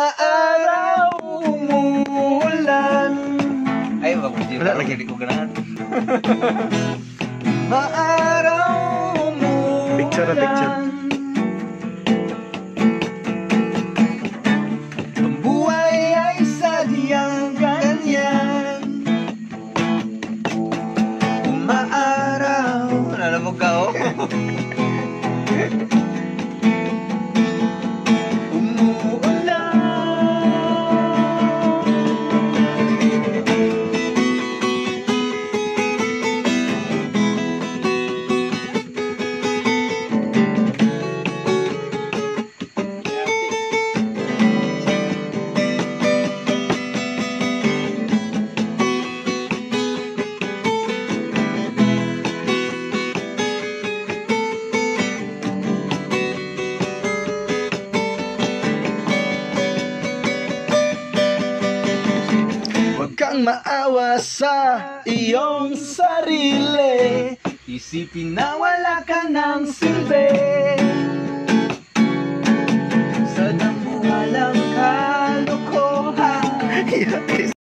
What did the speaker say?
Araw umuulan Ay, wag mo Wala lagi. Hindi ko ganahan. Maaraw umuulan Picture na picture. Ang buhay ay sadyang ganyan Umaaraw Nalamog ka, oh. kang maawa sa iyong sarili. Isipin na wala ka ng silbi